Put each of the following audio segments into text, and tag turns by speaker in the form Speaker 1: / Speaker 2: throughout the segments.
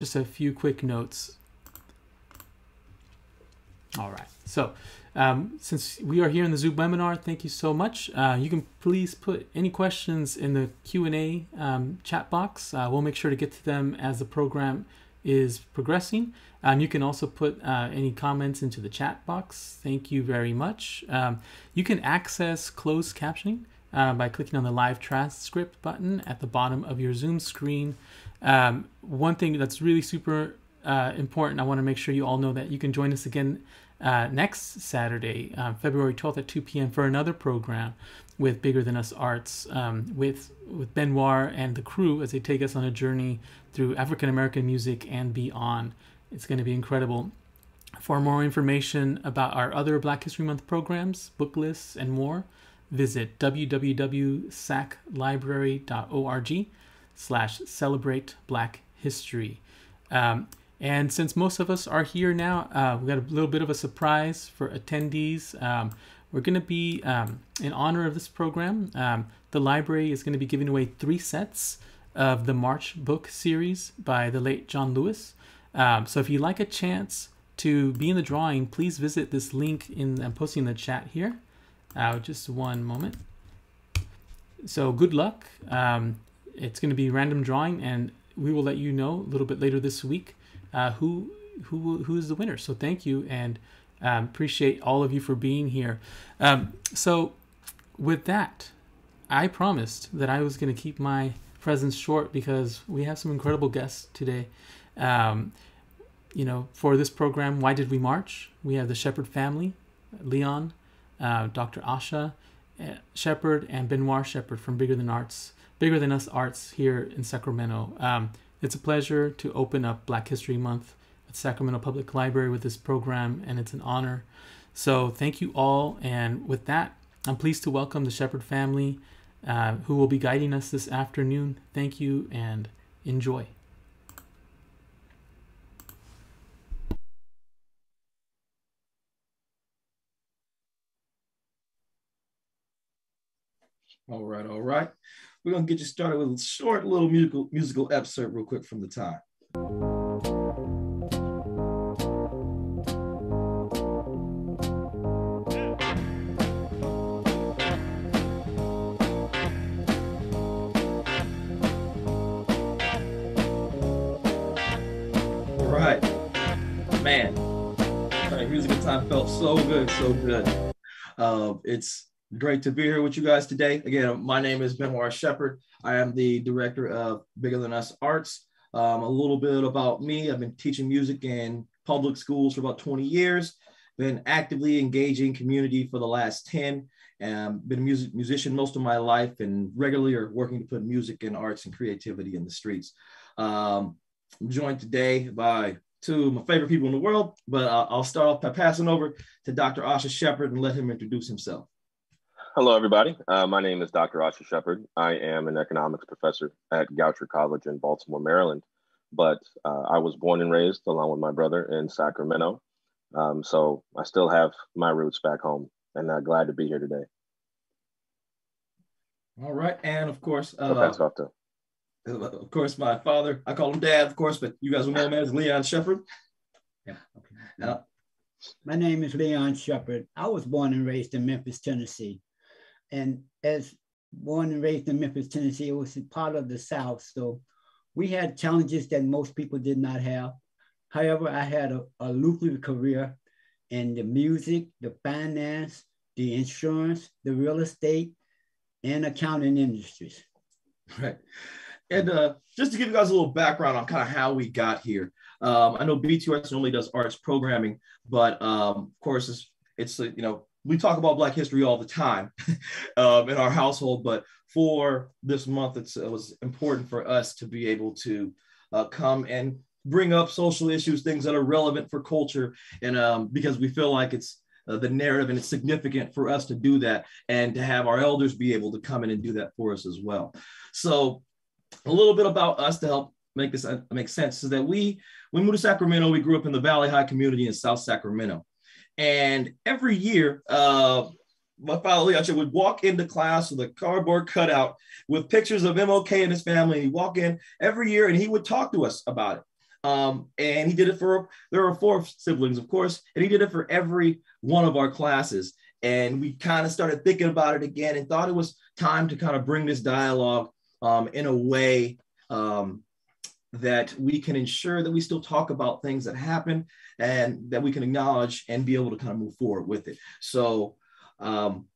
Speaker 1: just a few quick notes. All right. So, um, since we are here in the Zoom webinar, thank you so much. Uh, you can please put any questions in the Q&A um, chat box. Uh, we'll make sure to get to them as the program is progressing. Um, you can also put uh, any comments into the chat box. Thank you very much. Um, you can access closed captioning uh, by clicking on the live transcript button at the bottom of your Zoom screen. Um, one thing that's really super uh, important, I want to make sure you all know that you can join us again uh, next Saturday, um, February 12th at 2 p.m. for another program with Bigger Than Us Arts um, with, with Benwar and the crew as they take us on a journey through African American music and beyond. It's going to be incredible. For more information about our other Black History Month programs, book lists, and more, visit www.saclibrary.org slash celebrate black history. Um, and since most of us are here now, uh, we got a little bit of a surprise for attendees. Um, we're going to be, um, in honor of this program, um, the library is going to be giving away three sets of the March book series by the late John Lewis. Um, so if you'd like a chance to be in the drawing, please visit this link in I'm posting in the chat here. Uh, just one moment. So good luck. Um, it's going to be random drawing, and we will let you know a little bit later this week uh, who who who is the winner. So thank you, and um, appreciate all of you for being here. Um, so with that, I promised that I was going to keep my presence short because we have some incredible guests today. Um, you know, for this program, why did we march? We have the Shepard family, Leon, uh, Dr. Asha uh, Shepard, and Benwar Shepard from Bigger Than Arts, Bigger Than Us Arts here in Sacramento. Um, it's a pleasure to open up Black History Month at Sacramento Public Library with this program, and it's an honor. So thank you all. And with that, I'm pleased to welcome the Shepard family uh, who will be guiding us this afternoon. Thank you and enjoy.
Speaker 2: All right, all right. We're gonna get you started with a short little musical musical excerpt real quick from the time. Man. Right, musical time felt so good, so good. Uh, it's Great to be here with you guys today. Again, my name is Benwar Shepard. I am the director of Bigger Than Us Arts. Um, a little bit about me I've been teaching music in public schools for about 20 years, been actively engaging community for the last 10, and been a music, musician most of my life and regularly are working to put music and arts and creativity in the streets. Um, I'm joined today by two of my favorite people in the world, but I'll start off by passing over to Dr. Asha Shepard and let him introduce himself.
Speaker 3: Hello, everybody. Uh, my name is Dr. Asha Shepard. I am an economics professor at Goucher College in Baltimore, Maryland. But uh, I was born and raised along with my brother in Sacramento. Um, so I still have my roots back home and uh, glad to be here today.
Speaker 2: All right. And of course,
Speaker 3: uh, that's off to.
Speaker 2: Of course, my father, I call him dad, of course, but you guys will know him as Leon Shepard.
Speaker 4: Yeah. Okay. Uh, my name is Leon Shepard. I was born and raised in Memphis, Tennessee and as born and raised in Memphis, Tennessee, it was part of the South. So we had challenges that most people did not have. However, I had a, a lucrative career in the music, the finance, the insurance, the real estate, and accounting industries.
Speaker 2: Right. And uh, just to give you guys a little background on kind of how we got here, um, I know B2X normally does arts programming, but um, of course, it's, it's you know we talk about Black history all the time um, in our household, but for this month, it was important for us to be able to uh, come and bring up social issues, things that are relevant for culture, and um, because we feel like it's uh, the narrative and it's significant for us to do that and to have our elders be able to come in and do that for us as well. So, a little bit about us to help make this uh, make sense is that we, we moved to Sacramento. We grew up in the Valley High community in South Sacramento. And every year, uh, my father would walk into class with a cardboard cutout with pictures of MLK and his family. He'd walk in every year and he would talk to us about it. Um, and he did it for there are four siblings, of course, and he did it for every one of our classes. And we kind of started thinking about it again and thought it was time to kind of bring this dialogue um, in a way um, that we can ensure that we still talk about things that happen and that we can acknowledge and be able to kind of move forward with it. So um,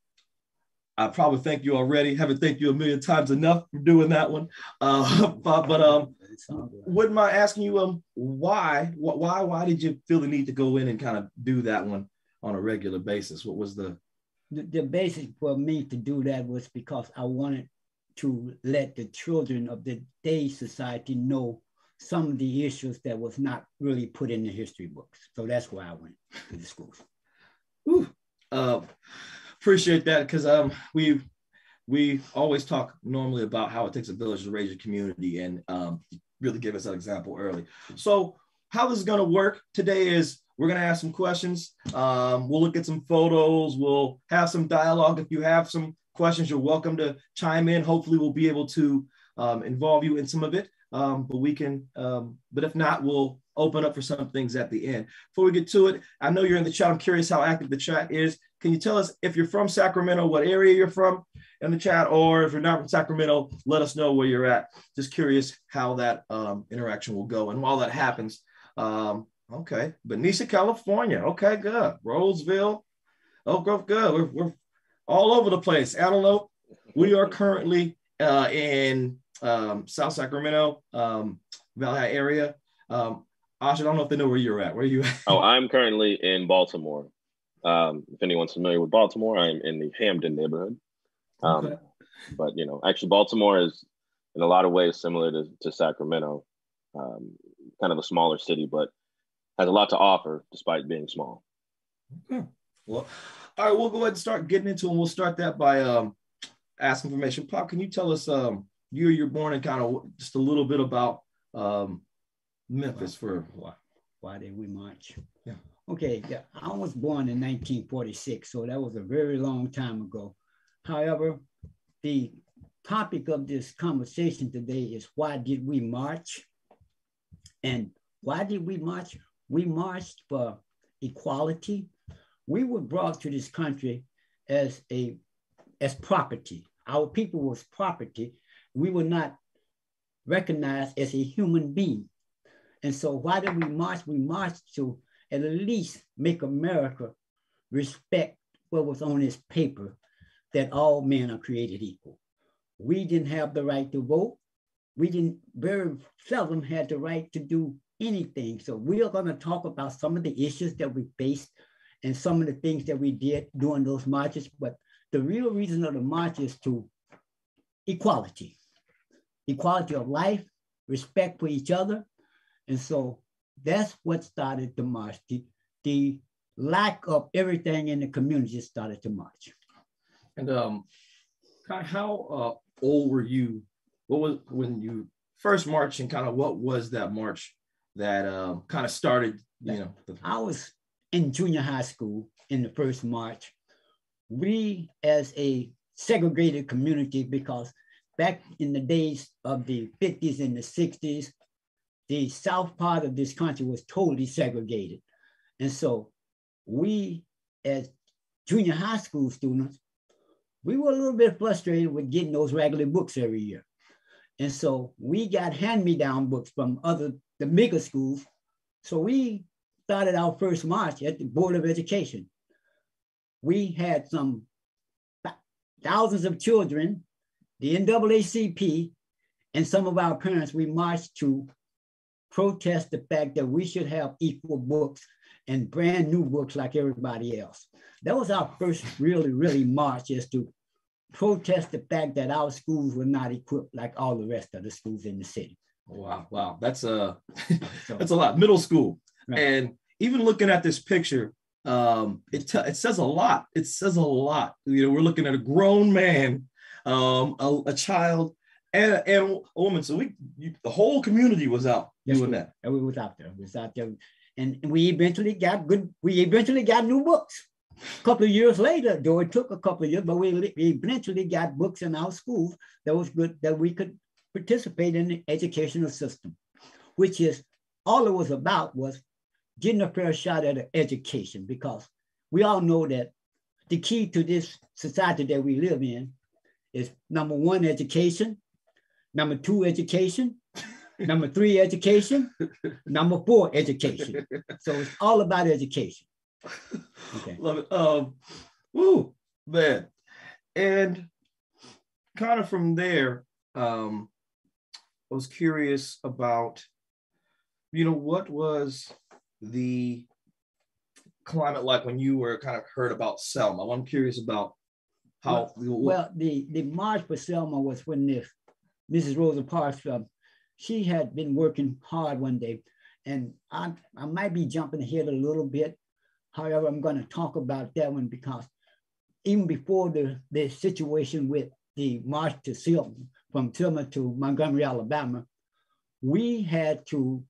Speaker 2: I probably thank you already. Haven't thanked you a million times enough for doing that one. Uh, but, but um, wouldn't mind asking you um why why why did you feel the need to go in and kind of do that one on a regular basis? What was the
Speaker 4: the, the basic for me to do that was because I wanted to let the children of the day society know some of the issues that was not really put in the history books. So that's why I went to the schools.
Speaker 2: Ooh, uh, appreciate that because um, we we always talk normally about how it takes a village to raise a community, and um, really give us that example early. So how this is going to work today is we're going to ask some questions. Um, we'll look at some photos. We'll have some dialogue. If you have some questions, you're welcome to chime in. Hopefully, we'll be able to um, involve you in some of it. Um, but we can, um, but if not, we'll open up for some things at the end. Before we get to it, I know you're in the chat. I'm curious how active the chat is. Can you tell us if you're from Sacramento, what area you're from in the chat, or if you're not from Sacramento, let us know where you're at. Just curious how that um, interaction will go. And while that happens, um, okay, Benicia, California. Okay, good. Roseville, Oak Grove, good. We're, we're all over the place. Antelope. We are currently uh, in um, South Sacramento, um, Valley area. Um, Ash, I don't know if they know where you're at. Where are you at?
Speaker 3: oh, I'm currently in Baltimore. Um, if anyone's familiar with Baltimore, I'm in the Hampden neighborhood. Um, okay. But, you know, actually, Baltimore is in a lot of ways similar to, to Sacramento, um, kind of a smaller city, but has a lot to offer despite being small.
Speaker 2: Okay. Well, all right, we'll go ahead and start getting into it. And we'll start that by um, asking information. Pop, can you tell us um, year you're born and kind of just a little bit about um, Memphis for
Speaker 4: why, why did we march?
Speaker 2: Yeah.
Speaker 4: Okay, yeah, I was born in 1946, so that was a very long time ago. However, the topic of this conversation today is why did we march? And why did we march? We marched for equality. We were brought to this country as a as property. Our people was property. We were not recognized as a human being. And so why did we march? We marched to at least make America respect what was on this paper that all men are created equal. We didn't have the right to vote. We didn't very seldom had the right to do anything. So we are going to talk about some of the issues that we faced and some of the things that we did during those marches. But the real reason of the march is to equality, equality of life, respect for each other. And so that's what started the march. The, the lack of everything in the community started to march.
Speaker 2: And um, how uh, old were you? What was when you first marched, and kind of what was that march that um, kind of started? You know, the-
Speaker 4: I was in junior high school in the first march. We, as a segregated community, because back in the days of the 50s and the 60s, the south part of this country was totally segregated. And so we, as junior high school students, we were a little bit frustrated with getting those regular books every year. And so we got hand-me-down books from other, the bigger schools. So we started our first march at the Board of Education. We had some thousands of children, the NAACP, and some of our parents, we marched to protest the fact that we should have equal books and brand new books like everybody else. That was our first really, really march is to protest the fact that our schools were not equipped like all the rest of the schools in the city.
Speaker 2: Wow, wow, that's a that's a lot. Middle school, right. and even looking at this picture, um, it t- it says a lot. It says a lot. You know, we're looking at a grown man, um, a, a child, and, and a woman. So we, you, the whole community was out yes, doing
Speaker 4: we,
Speaker 2: that.
Speaker 4: And we was out there. We was out there, and we eventually got good. We eventually got new books. A couple of years later, though it took a couple of years, but we eventually got books in our schools that was good that we could participate in the educational system, which is all it was about was getting a fair shot at education because we all know that the key to this society that we live in is number one, education, number two, education, number three, education, number four, education. So it's all about education.
Speaker 2: Okay. Love it. Um, woo, man. And kind of from there, um, I was curious about, you know, what was the climate like when you were kind of heard about Selma? I'm curious about how.
Speaker 4: Well, well the, the March for Selma was when this Mrs. Rosa Parks, um, she had been working hard one day, and I, I might be jumping ahead a little bit. However, I'm going to talk about that one because even before the, the situation with the march to Selma, from Selma to Montgomery, Alabama, we had to,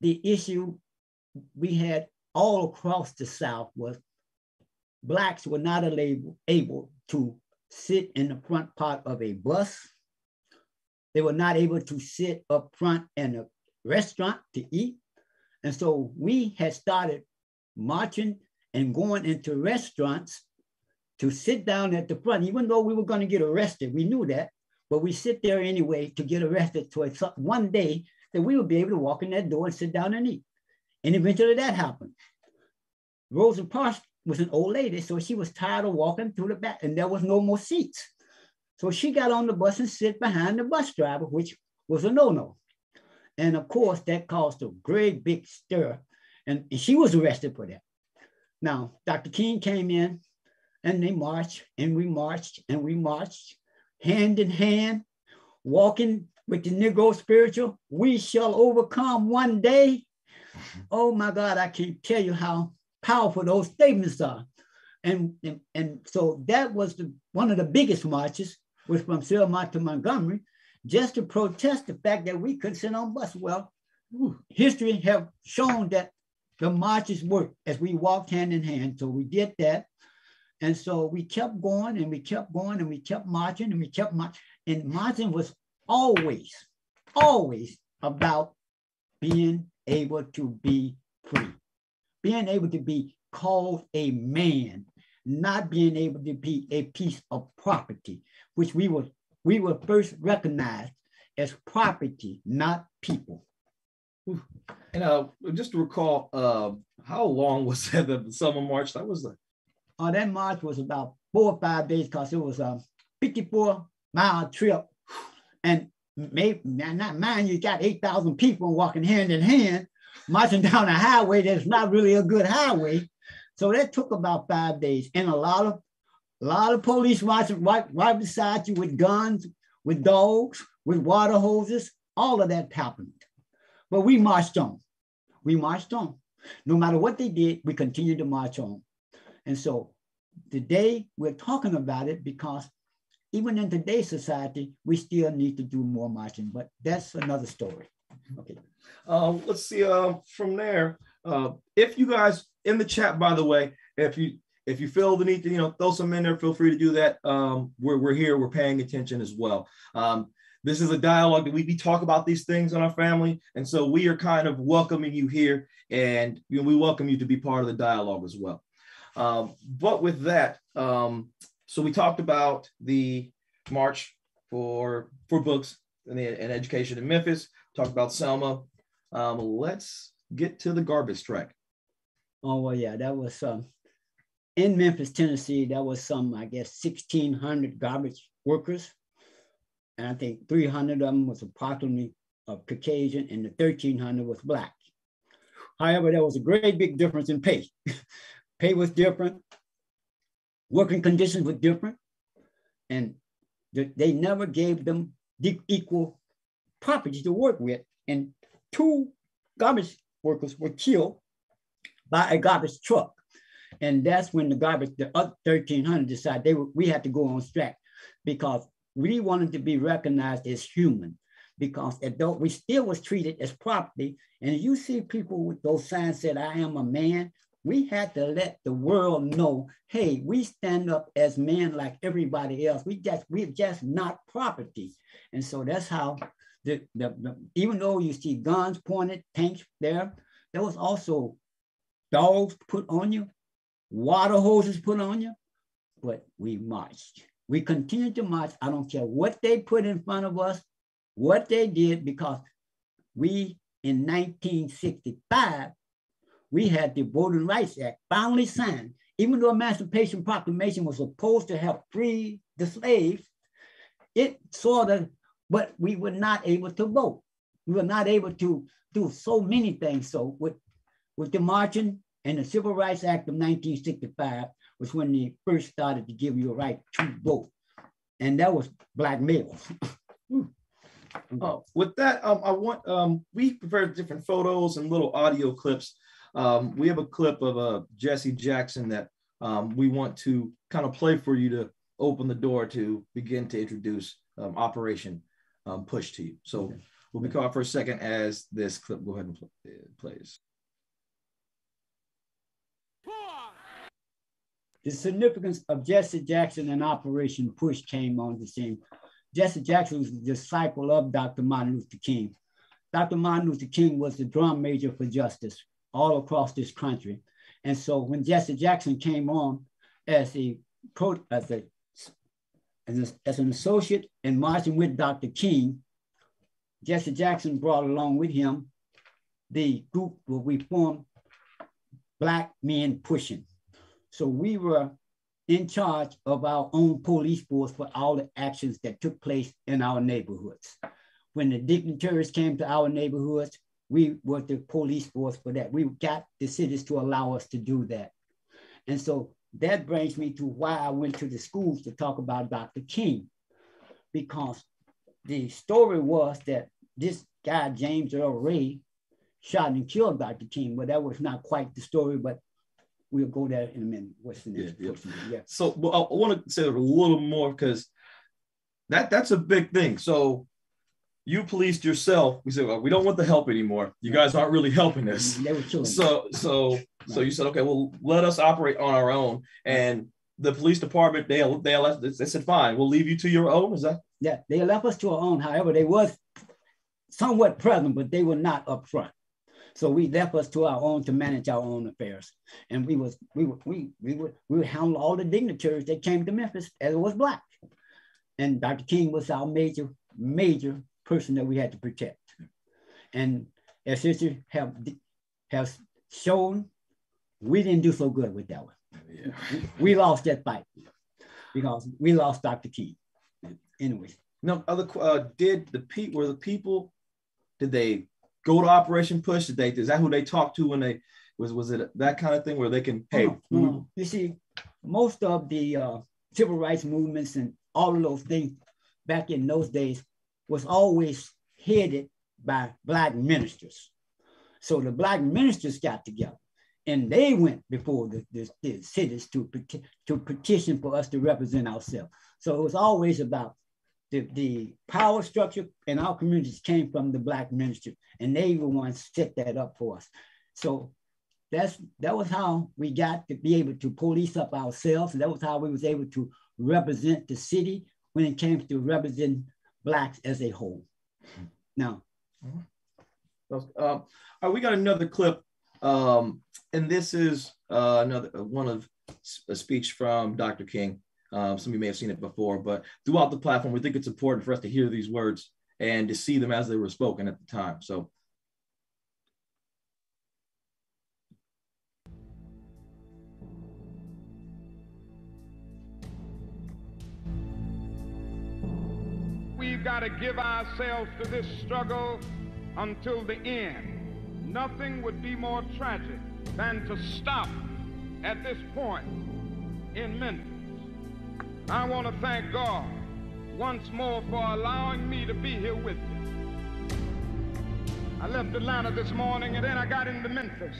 Speaker 4: the issue we had all across the South was Blacks were not able, able to sit in the front part of a bus. They were not able to sit up front in a restaurant to eat. And so we had started marching and going into restaurants to sit down at the front, even though we were going to get arrested. We knew that, but we sit there anyway to get arrested. So it's one day that we would be able to walk in that door and sit down and eat. And eventually that happened. Rosa Parks was an old lady, so she was tired of walking through the back, and there was no more seats. So she got on the bus and sit behind the bus driver, which was a no-no. And of course, that caused a great big stir, and, and she was arrested for that. Now, Dr. King came in, and they marched, and we marched, and we marched, hand in hand, walking with the Negro spiritual. We shall overcome one day. Mm-hmm. Oh my God, I can't tell you how powerful those statements are. And, and, and so that was the, one of the biggest marches was from Selma to Montgomery, just to protest the fact that we couldn't sit on bus. Well, history have shown that the marches worked as we walked hand in hand. So we did that. And so we kept going and we kept going and we kept marching and we kept marching. And marching was always, always about being able to be free being able to be called a man, not being able to be a piece of property, which we were we were first recognized as property, not people.
Speaker 2: And uh, just to recall, uh, how long was that the Selma march? That was the.
Speaker 4: Uh, that march was about four or five days because it was a 54 mile trip. And maybe, not mind you, got 8,000 people walking hand in hand marching down a highway that's not really a good highway. So that took about five days, and a lot of a lot of police watching right, right beside you with guns, with dogs, with water hoses. All of that happened. But we marched on. We marched on. No matter what they did, we continued to march on. And so today we're talking about it because even in today's society, we still need to do more marching, but that's another story.
Speaker 2: Okay. Um, let's see. Uh, from there, uh, if you guys in the chat, by the way, if you if you feel the need to, you know, throw some in there, feel free to do that. Um, we're we're here. We're paying attention as well. Um, this is a dialogue that we, we talk about these things in our family, and so we are kind of welcoming you here, and you know, we welcome you to be part of the dialogue as well. Um, but with that, um, so we talked about the march for for books and, and education in Memphis talked about Selma. Um, let's get to the garbage truck.
Speaker 4: Oh well, yeah, that was um, in Memphis, Tennessee. That was some, I guess, sixteen hundred garbage workers, and I think three hundred of them was approximately of Caucasian, and the thirteen hundred was black. However, there was a great big difference in pay. pay was different, working conditions were different, and they never gave them equal property to work with. And two garbage workers were killed by a garbage truck. And that's when the garbage, the other 1,300 decided they were, we had to go on strike because we wanted to be recognized as human because though we still was treated as property. And you see people with those signs said, I am a man, we had to let the world know, hey, we stand up as men like everybody else. We just, we're just not property. And so that's how the, the, the, even though you see guns pointed, tanks there, there was also dogs put on you, water hoses put on you, but we marched. We continued to march. I don't care what they put in front of us, what they did, because we in 1965, we had the Voting Rights Act finally signed. Even though Emancipation Proclamation was supposed to help free the slaves, it sort of, but we were not able to vote. We were not able to do so many things. So with, with the marching and the Civil Rights Act of 1965 was when they first started to give you a right to vote. And that was black males.
Speaker 2: Uh, with that, um, I want um, we prepared different photos and little audio clips. Um, we have a clip of uh, Jesse Jackson that um, we want to kind of play for you to open the door to begin to introduce um, Operation um, Push to you. So okay. we'll be quiet for a second as this clip go ahead and pl- plays.
Speaker 4: The significance of Jesse Jackson and Operation Push came on the scene Jesse Jackson was a disciple of Dr. Martin Luther King. Dr. Martin Luther King was the drum major for justice all across this country. And so when Jesse Jackson came on as a as a as, as an associate and marching with Dr. King, Jesse Jackson brought along with him the group where we formed Black Men Pushing. So we were in charge of our own police force for all the actions that took place in our neighborhoods. When the dignitaries came to our neighborhoods, we were the police force for that. We got the cities to allow us to do that. And so that brings me to why I went to the schools to talk about Dr. King, because the story was that this guy, James Earl Ray, shot and killed Dr. King. Well, that was not quite the story, but we'll go there in a minute. What's the next
Speaker 2: yeah, yeah. yeah. So well, I, I want to say a little more because that that's a big thing. So you policed yourself. We said, well, we don't want the help anymore. You guys aren't really helping us. They were killing so so right. so you said, okay, well, let us operate on our own. And the police department, they they they said, fine, we'll leave you to your own. Is that?
Speaker 4: Yeah, they left us to our own. However, they was somewhat present, but they were not upfront. So we left us to our own to manage our own affairs. And we was we were, we we would we would handle all the dignitaries that came to Memphis as it was black. And Dr. King was our major, major person that we had to protect. And as sister have has shown, we didn't do so good with that one. Yeah. We, lost that fight because we lost Dr. Key. Anyways.
Speaker 2: No, other uh, did the people were the people did they go to Operation Push? Did they is that who they talked to when they was was it that kind of thing where they can hey
Speaker 4: you see most of the uh, civil rights movements and all of those things back in those days was always headed by black ministers. So the black ministers got together and they went before the, the, the cities to, to petition for us to represent ourselves. So it was always about the, the power structure in our communities came from the black ministry, and they were ones set that up for us. So that's that was how we got to be able to police up ourselves. That was how we was able to represent the city when it came to represent blacks as a whole. Now,
Speaker 2: um, right, we got another clip, um, and this is uh, another one of a speech from Dr. King. Um, some of you may have seen it before, but throughout the platform, we think it's important for us to hear these words and to see them as they were spoken at the time. So
Speaker 5: We've got to give ourselves to this struggle until the end. Nothing would be more tragic than to stop at this point in Memphis. I want to thank God once more for allowing me to be here with you. I left Atlanta this morning and then I got into Memphis.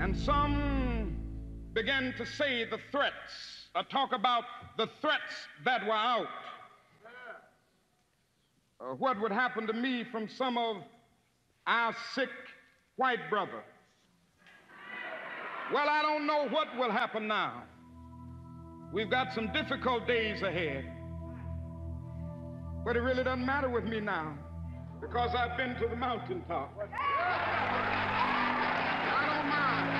Speaker 5: And some began to say the threats, or talk about the threats that were out. Uh, what would happen to me from some of our sick white brother? Well, I don't know what will happen now. We've got some difficult days ahead. But it really doesn't matter with me now because I've been to the mountaintop. I don't mind.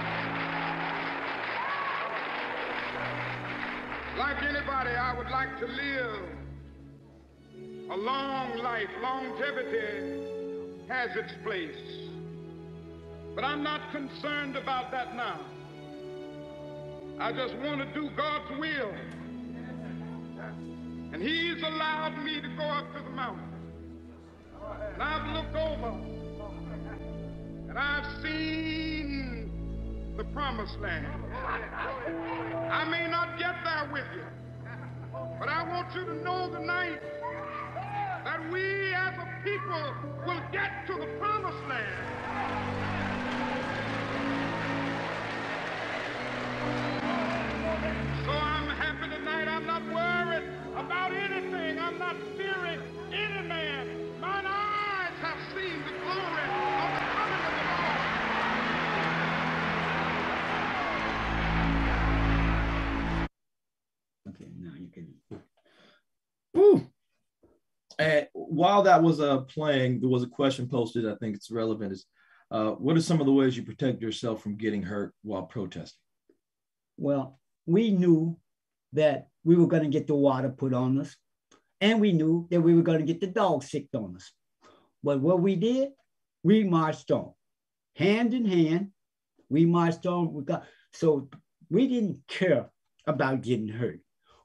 Speaker 5: Like anybody, I would like to live a long life. Longevity has its place. But I'm not concerned about that now. I just want to do God's will. And He's allowed me to go up to the mountain. And I've looked over and I've seen the promised land. I may not get there with you, but I want you to know tonight that we as a people will get to the promised land. So I'm happy tonight. I'm not worried about anything. I'm not fearing any man. Mine eyes have seen the glory of the coming of the
Speaker 2: Lord. Okay, now you can. Woo. And while that was uh, playing, there was a question posted. I think it's relevant. Is uh, what are some of the ways you protect yourself from getting hurt while protesting?
Speaker 4: Well, we knew that we were going to get the water put on us, and we knew that we were going to get the dog sicked on us. But what we did, we marched on, hand in hand. We marched on. We got so we didn't care about getting hurt.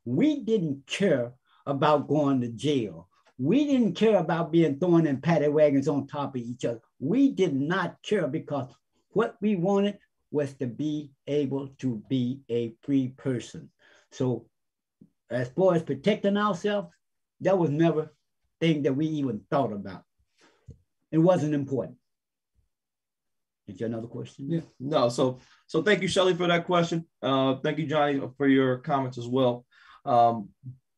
Speaker 4: We didn't care about going to jail. We didn't care about being thrown in paddy wagons on top of each other. We did not care because what we wanted was to be able to be a free person. So as far as protecting ourselves, that was never thing that we even thought about. It wasn't important. Is there another question?
Speaker 2: Yeah. No. So so thank you, Shelly, for that question. Uh, thank you, Johnny, for your comments as well. Um,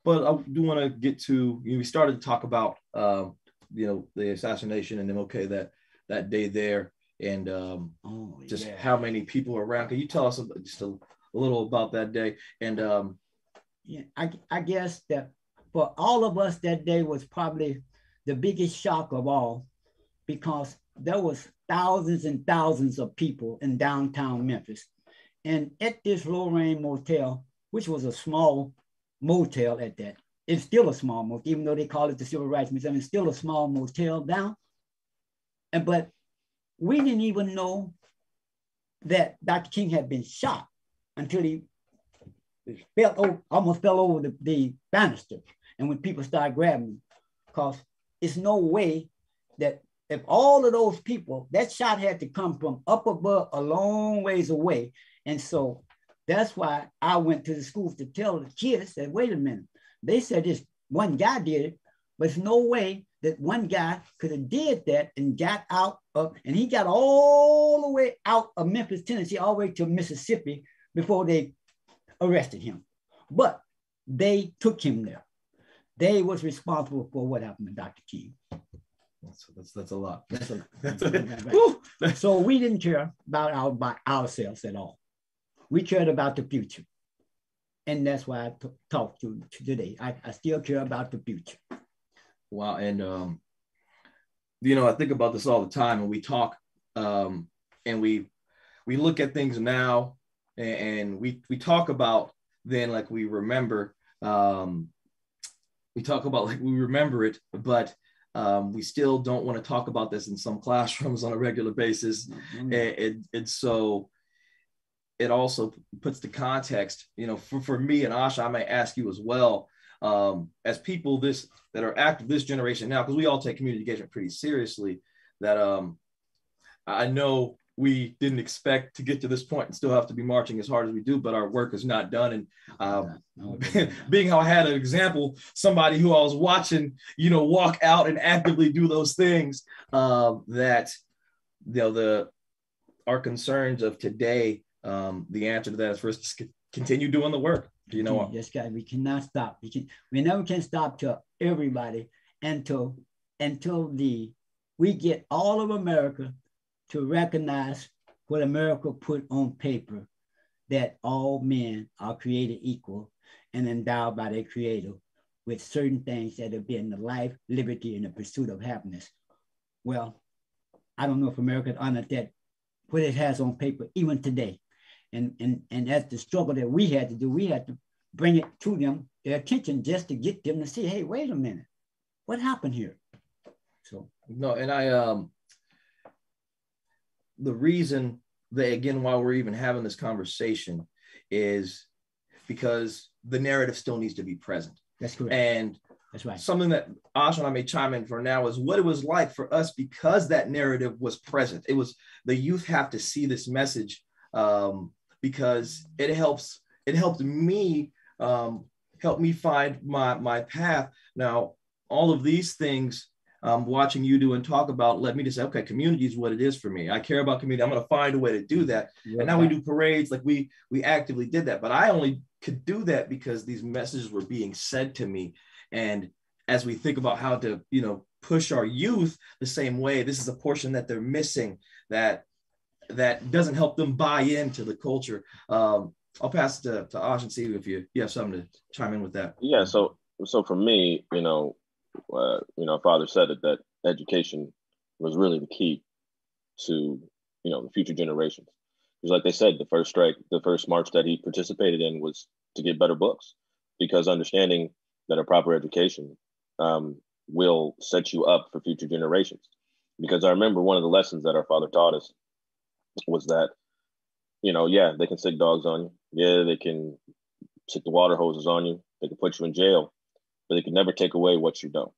Speaker 2: but I do want to get to you know, we started to talk about um, you know the assassination and MLK that that day there and um, oh, just yeah. how many people around. Can you tell us just a, a, little about that day? And um,
Speaker 4: yeah, I, I guess that for all of us that day was probably the biggest shock of all because there was thousands and thousands of people in downtown Memphis. And at this Lorraine Motel, which was a small motel at that, it's still a small motel, even though they call it the Civil Rights Museum, it's still a small motel down. And but we didn't even know that Dr. King had been shot until he fell over, almost fell over the, the banister. And when people started grabbing him, because it's no way that if all of those people, that shot had to come from up above a long ways away. And so that's why I went to the schools to tell the kids that, wait a minute, they said this one guy did it, but there's no way that one guy could have did that and got out of, and he got all the way out of Memphis, Tennessee, all the way to Mississippi before they arrested him. But they took him there. They was responsible for what happened to Dr. King.
Speaker 2: That's, that's, that's a lot.
Speaker 4: That's a, that's so we didn't care about, our, by ourselves at all. We cared about the future. And that's why I t- talk to, to today. I, I still care about the future.
Speaker 2: Wow. And, um, you know, I think about this all the time and we talk um, and we, we look at things now and, and we, we talk about then like we remember, um, we talk about like we remember it, but um, we still don't want to talk about this in some classrooms on a regular basis. Mm-hmm. And, and, and, so it also puts the context, you know, for, for me and Asha, I may ask you as well, um, as people this that are active this generation now, because we all take community engagement pretty seriously, that um, I know we didn't expect to get to this point and still have to be marching as hard as we do, but our work is not done. And um, being how I had an example, somebody who I was watching, you know, walk out and actively do those things, uh, that you know the our concerns of today. Um, the answer to that is first continue doing the work you know what?
Speaker 4: Yes, guys, we cannot stop. We can we never can stop till everybody until until the we get all of America to recognize what America put on paper that all men are created equal and endowed by their creator with certain things that have been the life, liberty, and the pursuit of happiness. Well, I don't know if America honored that, what it has on paper, even today. And, and, and that's the struggle that we had to do. We had to bring it to them, their attention, just to get them to see, hey, wait a minute, what happened here? So
Speaker 2: no, and I um the reason that again why we're even having this conversation is because the narrative still needs to be present.
Speaker 4: That's correct.
Speaker 2: And
Speaker 4: that's right.
Speaker 2: Something that Ash and I may chime in for now is what it was like for us because that narrative was present. It was the youth have to see this message um, because it helps. It helped me um, help me find my my path. Now, all of these things um, watching you do and talk about let me just say, okay, community is what it is for me. I care about community. I'm going to find a way to do that. and now we do parades, like we we actively did that. But I only could do that because these messages were being said to me. And as we think about how to, you know, push our youth the same way, this is a portion that they're missing that that doesn't help them buy into the culture. Um, I'll pass to, to Ash and see if you, you have something to chime in with that.
Speaker 3: Yeah. So so for me, you know, uh, you know, father said it that education was really the key to, you know, the future generations. Because, like they said, the first strike, the first march that he participated in was to get better books, because understanding that a proper education um, will set you up for future generations. Because I remember one of the lessons that our father taught us was that, you know, yeah, they can stick dogs on you. Yeah, they can stick the water hoses on you. They can put you in jail but they can never take away what you know.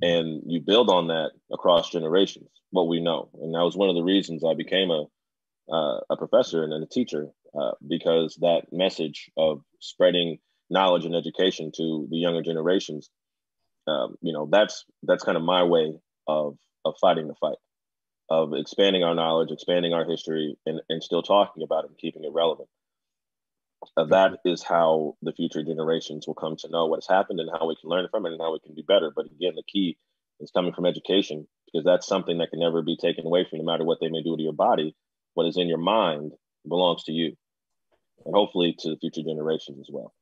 Speaker 3: And you build on that across generations, what we know. And that was one of the reasons I became a, uh, a professor and then a teacher, uh, because that message of spreading knowledge and education to the younger generations, um, you know, that's that's kind of my way of of fighting the fight, of expanding our knowledge, expanding our history, and, and still talking about it and keeping it relevant. Uh, that is how the future generations will come to know what has happened and how we can learn from it and how we can be better. But again, the key is coming from education because that's something that can never be taken away from you, no matter what they may do to your body. What is in your mind belongs to you, and hopefully to the future generations as well.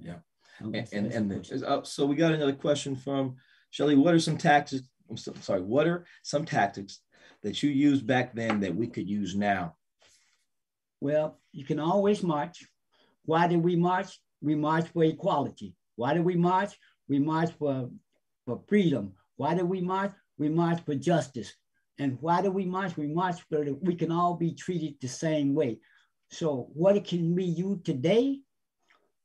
Speaker 2: Yeah, and and, and uh, so we got another question from Shelly. What are some tactics? I'm so, sorry. What are some tactics that you used back then that we could use now
Speaker 4: well, you can always march. Why did we march? We march for equality. Why did we march? We march for, for freedom. Why did we march? We march for justice. And why do we march? We march so that we can all be treated the same way. So what can we use today?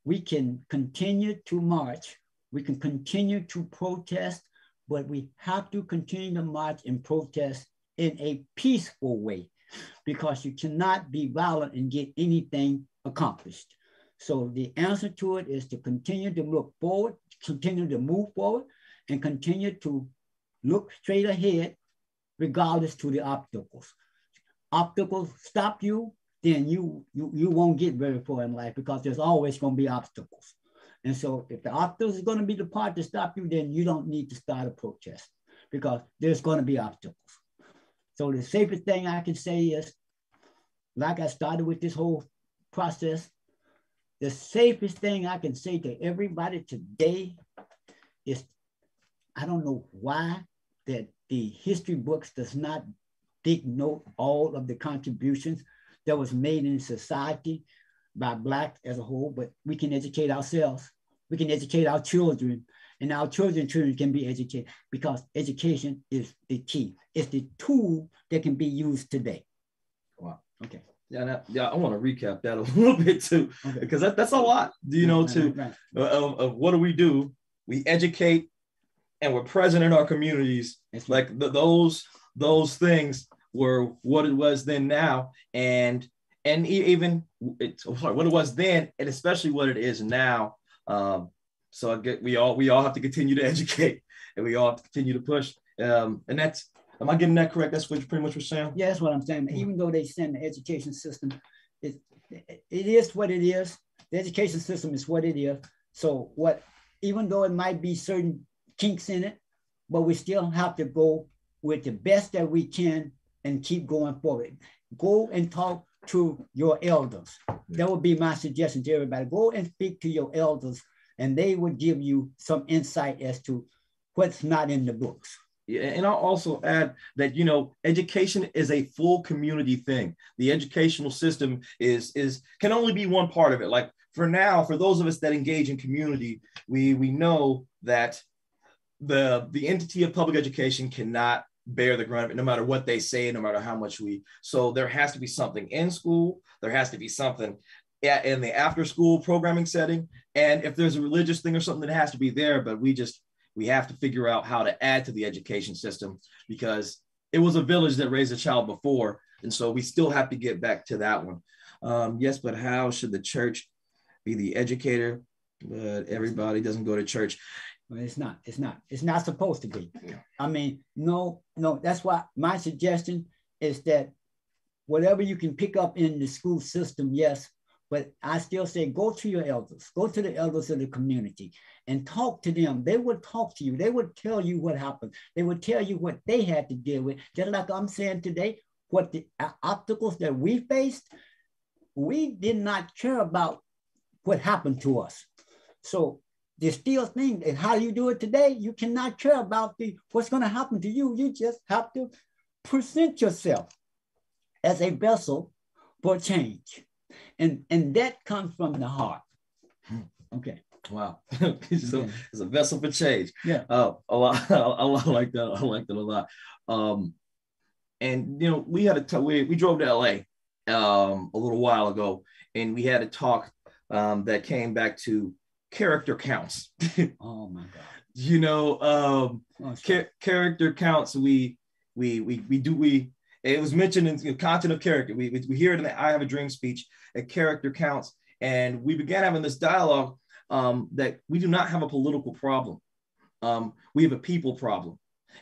Speaker 4: We can continue to march. We can continue to protest, but we have to continue to march and protest in a peaceful way because you cannot be violent and get anything accomplished. So the answer to it is to continue to look forward, continue to move forward, and continue to look straight ahead, regardless to the obstacles. Obstacles stop you, then you, you, you won't get very far in life because there's always going to be obstacles. And so if the obstacles is going to be the part to stop you, then you don't need to start a protest because there's going to be obstacles. So the safest thing I can say is, like I started with this whole process, the safest thing I can say to everybody today is, I don't know why that the history books does not take note all of the contributions that was made in society by Black as a whole, but we can educate ourselves. We can educate our children and our children children can be educated because education is the key. It's the tool that can be used today.
Speaker 2: Wow. Okay. Yeah, that, yeah. I want to recap that a little bit too, okay. because that, that's a lot. You know, to right. uh, of, of, what do we do? We educate, and we're present in our communities. It's like the, those those things were what it was then now, and and even it's sorry, what it was then, and especially what it is now. Um, so I get we all we all have to continue to educate and we all have to continue to push. Um, and that's am I getting that correct? That's what you pretty much were saying.
Speaker 4: Yeah, that's what I'm saying. Even though they send the education system, it it is what it is. The education system is what it is. So what even though it might be certain kinks in it, but we still have to go with the best that we can and keep going forward. Go and talk to your elders. That would be my suggestion to everybody. Go and speak to your elders and they would give you some insight as to what's not in the books.
Speaker 2: Yeah, and I'll also add that you know education is a full community thing. The educational system is is can only be one part of it. Like for now, for those of us that engage in community, we we know that the the entity of public education cannot bear the grunt of it, no matter what they say, no matter how much we. So there has to be something in school. There has to be something in the after school programming setting, and if there's a religious thing or something that has to be there, but we just we have to figure out how to add to the education system because it was a village that raised a child before. And so we still have to get back to that one. Um, yes, but how should the church be the educator? But everybody doesn't go to church.
Speaker 4: It's not. It's not. It's not supposed to be. I mean, no, no. That's why my suggestion is that whatever you can pick up in the school system, yes, but I still say go to your elders, go to the elders of the community and talk to them. They would talk to you. They would tell you what happened. They would tell you what they had to deal with. Just like I'm saying today, what the obstacles that we faced, we did not care about what happened to us. So the still thing and how you do it today, you cannot care about the what's going to happen to you. You just have to present yourself as a vessel for change. And, and that comes from the heart.
Speaker 2: Hmm.
Speaker 4: Okay.
Speaker 2: Wow. so yeah. it's a vessel for change.
Speaker 4: Yeah.
Speaker 2: Uh, a lot, a lot like that. I like that a lot. Um, and you know, we had a t- we, we drove to LA um, a little while ago, and we had a talk um, that came back to character counts.
Speaker 4: oh my God.
Speaker 2: You know, um, oh, ca- character counts. We we we we do we it was mentioned in the content of character. We, we, hear it in the I Have a Dream speech, a character counts. And we began having this dialogue um, that we do not have a political problem. Um, we have a people problem.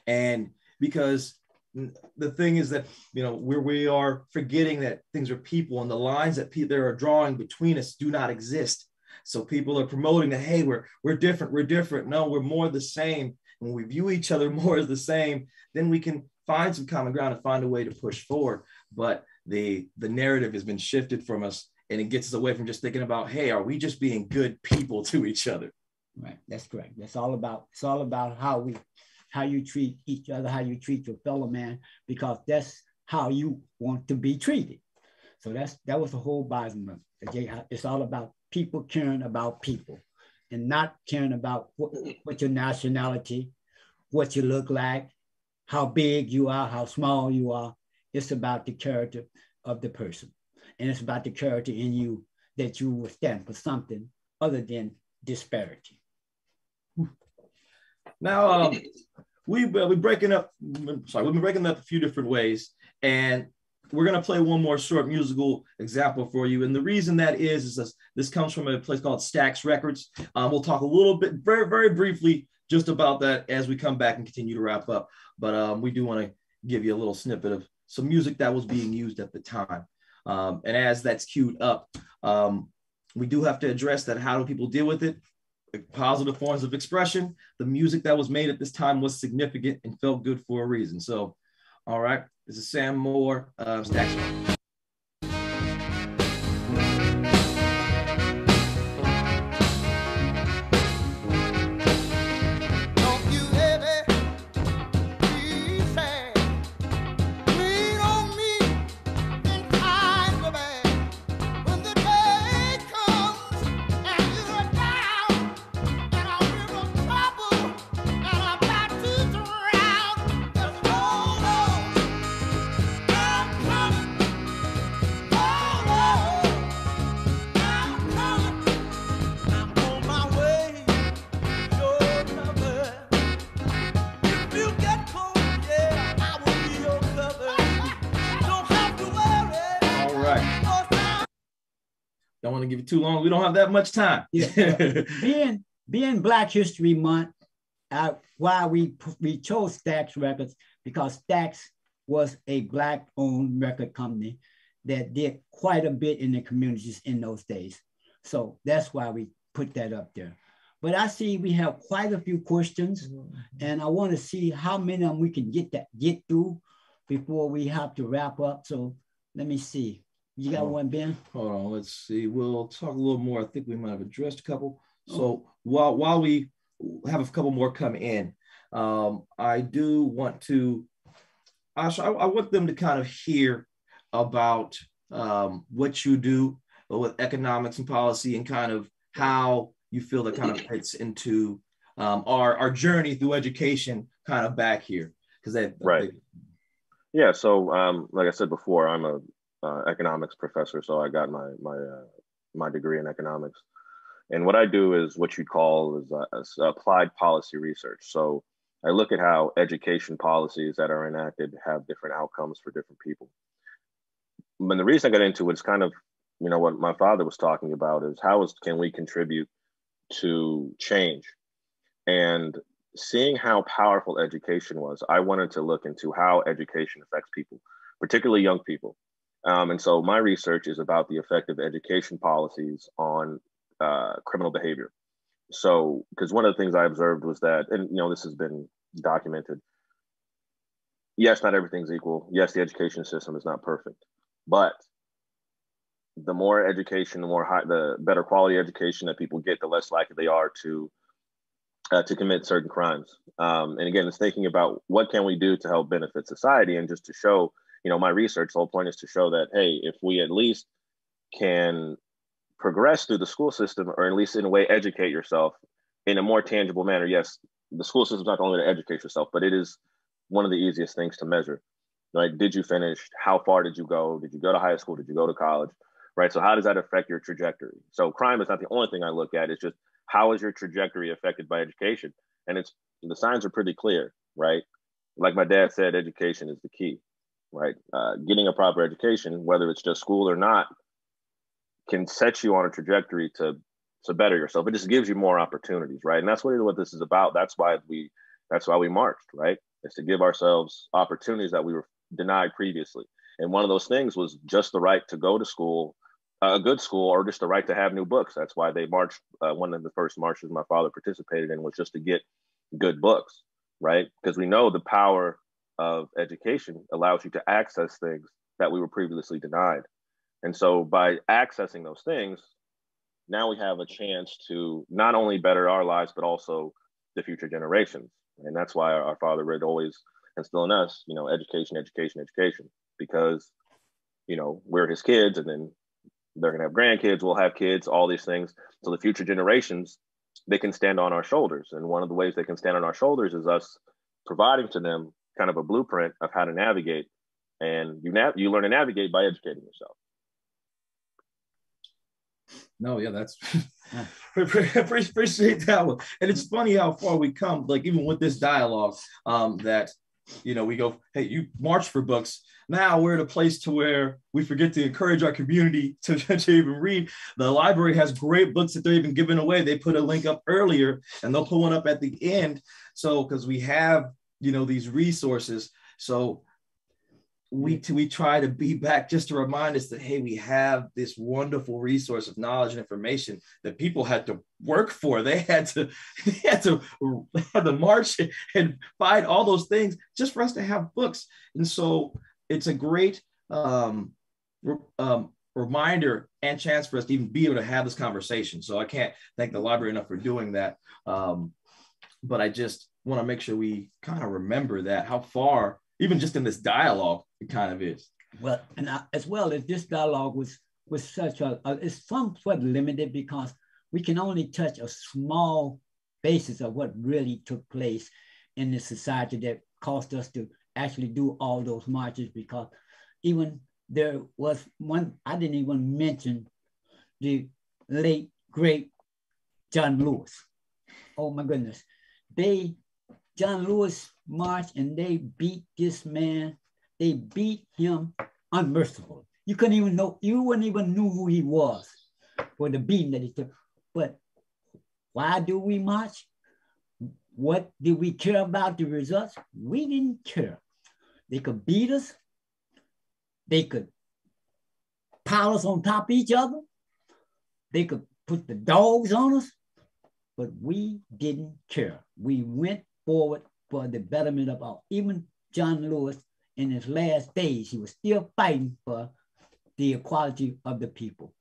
Speaker 2: And because the thing is that, you know, where we are forgetting that things are people and the lines that people there are drawing between us do not exist. So people are promoting that, hey, we're, we're different, we're different. No, we're more the same. When we view each other more as the same, then we can find some common ground and find a way to push forward. But the the narrative has been shifted from us and it gets us away from just thinking about, hey, are we just being good people to each other?
Speaker 4: Right. That's correct. That's all about it's all about how we how you treat each other, how you treat your fellow man, because that's how you want to be treated. So that's that was the whole Bible. It's all about people caring about people and not caring about what, what your nationality, what you look like, how big you are, how small you are. It's about the character of the person. And it's about the character in you that you will stand for something other than disparity.
Speaker 2: Now, um, we, uh, we're breaking up, sorry, we've been breaking up a few different ways. And we're going to play one more short musical example for you. And the reason that is, is this, this comes from a place called Stax Records. Um, we'll talk a little bit, very, very briefly, just about that as we come back and continue to wrap up. But um, we do want to give you a little snippet of some music that was being used at the time. Um, and as that's queued up, um, we do have to address that. How do people deal with it? Positive forms of expression. The music that was made at this time was significant and felt good for a reason. So, all right, this is Sam Moore, uh, Stax. give you too long. We don't have that much time.
Speaker 4: Yeah. being being Black History Month, uh, why we we chose Stax Records because Stax was a black-owned record company that did quite a bit in the communities in those days. So that's why we put that up there. But I see we have quite a few questions, mm-hmm. and I want to see how many of them we can get that get through before we have to wrap up. So let me see. You got one, Ben?
Speaker 2: Hold on, let's see. We'll talk a little more. I think we might have addressed a couple. So while while we have a couple more come in, um, I do want to, Ash, I, I want them to kind of hear about um, what you do with economics and policy and kind of how you feel that kind of fits into um, our, our journey through education kind of back here. Because that,
Speaker 3: right. They, yeah. So, um, like I said before, I'm a uh, economics professor, so I got my my uh, my degree in economics. And what I do is what you'd call is, uh, applied policy research. So I look at how education policies that are enacted have different outcomes for different people. And the reason I got into it is kind of, you know, what my father was talking about is how is can we contribute to change? And seeing how powerful education was, I wanted to look into how education affects people, particularly young people. Um, and so my research is about the effect of education policies on uh, criminal behavior. So, because one of the things I observed was that, and you know, this has been documented. Yes, not everything's equal. Yes, the education system is not perfect, but the more education, the more high, the better quality education that people get, the less likely they are to uh, to commit certain crimes. Um, and again, it's thinking about what can we do to help benefit society, and just to show, you know, my research. The whole point is to show that hey, if we at least can progress through the school system, or at least in a way educate yourself in a more tangible manner. Yes, the school system is not only way to educate yourself, but it is one of the easiest things to measure. Like, did you finish? How far did you go? Did you go to high school? Did you go to college? Right. So, how does that affect your trajectory? So, crime is not the only thing I look at. It's just how is your trajectory affected by education? And it's the signs are pretty clear, right? Like my dad said, education is the key, right? Uh, getting a proper education, whether it's just school or not, can set you on a trajectory to to better yourself. It just gives you more opportunities, right? And that's what what this is about. That's why we that's why we marched, right? Is to give ourselves opportunities that we were denied previously. And one of those things was just the right to go to school, a good school, or just the right to have new books. That's why they marched. Uh, one of the first marches my father participated in was just to get good books, right? Because we know the power of education allows you to access things that we were previously denied. And so by accessing those things, now we have a chance to not only better our lives, but also the future generations. And that's why our, father read always instill in us, you know, education, education, education, because, you know, we're his kids and then they're to have grandkids, we'll have kids, all these things. So the future generations, they can stand on our shoulders. And one of the ways they can stand on our shoulders is us providing to them kind of a blueprint of how to navigate. And you nav- you learn to navigate by educating yourself.
Speaker 2: No, yeah, that's I appreciate that one. And it's funny how far we come, like even with this dialogue, um, that you know, we go, hey, you march for books. Now we're at a place to where we forget to encourage our community to, to even read. The library has great books that they're even giving away. They put a link up earlier and they'll put one up at the end. So because we have, you know, these resources. So we we try to be back just to remind us that hey we have this wonderful resource of knowledge and information that people had to work for. They had to they had to they had to march and find all those things just for us to have books. And so it's a great um, um, reminder and chance for us to even be able to have this conversation. So i can't thank the library enough for doing that. Um, but i just want to make sure we kind of remember that how far even just in this dialogue, it kind of is.
Speaker 4: Well, and I, as well as this dialogue was was such a, a it's somewhat limited because we can only touch a small basis of what really took place in the society that caused us to actually do all those marches because even there was one I didn't even mention the late great John Lewis. Oh my goodness. They John Lewis marched and they beat this man. They beat him unmerciful. You couldn't even know, you wouldn't even know who he was for the beating that he took. But why do we march? What did we care about the results? We didn't care. They could beat us. They could pile us on top of each other. They could put the dogs on us, but we didn't care. We went forward for the betterment of all. Even John Lewis, in his last days, he was still fighting for the equality of the people.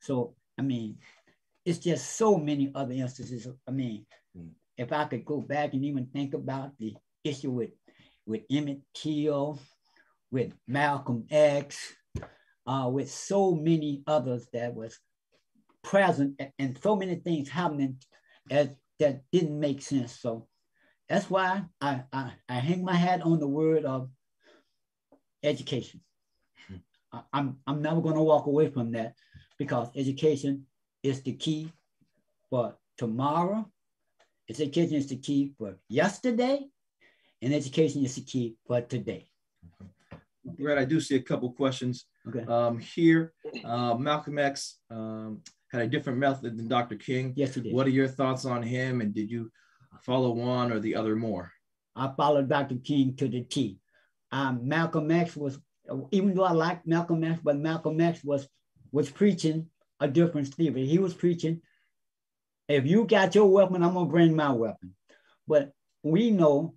Speaker 4: So, I mean, it's just so many other instances. I mean, mm. if I could go back and even think about the issue with, with Emmett Till, with Malcolm X, uh, with so many others that was present and so many things happening as, that didn't make sense. So that's why I, I, I hang my hat on the word of education. Hmm. I, I'm, I'm never going to walk away from that because education is the key for tomorrow. Education is the key for yesterday, and education is the key for today.
Speaker 2: Brad, I do see a couple questions okay. um, here. Uh, Malcolm X um, had a different method than Dr. King.
Speaker 4: Yes, he did.
Speaker 2: What are your thoughts on him, and did you follow one or the other more?
Speaker 4: I followed Dr. King to the T. Um, Malcolm X was, even though I liked Malcolm X, but Malcolm X was was preaching a different theory. He was preaching, if you got your weapon, I'm gonna bring my weapon. But we know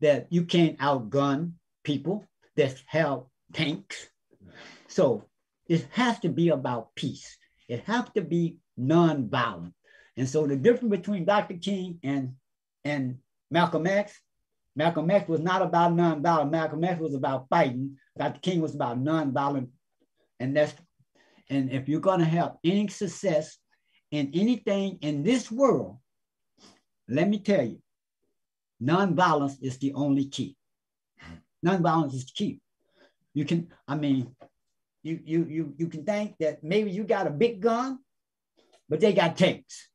Speaker 4: that you can't outgun people that have tanks. So it has to be about peace. It has to be non-violent. And so the difference between Dr. King and, and Malcolm X, Malcolm X was not about non-violent. Malcolm X was about fighting. Dr. King was about non-violent. And that's and if you're to have any success in anything in this world, let me tell you, nonviolence is the only key. Nonviolence is the key. You can, I mean, you you you you can think that maybe you got a big gun, but they got tanks.